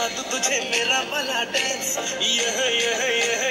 याद तुझे मेरा भला डांस यह यह यह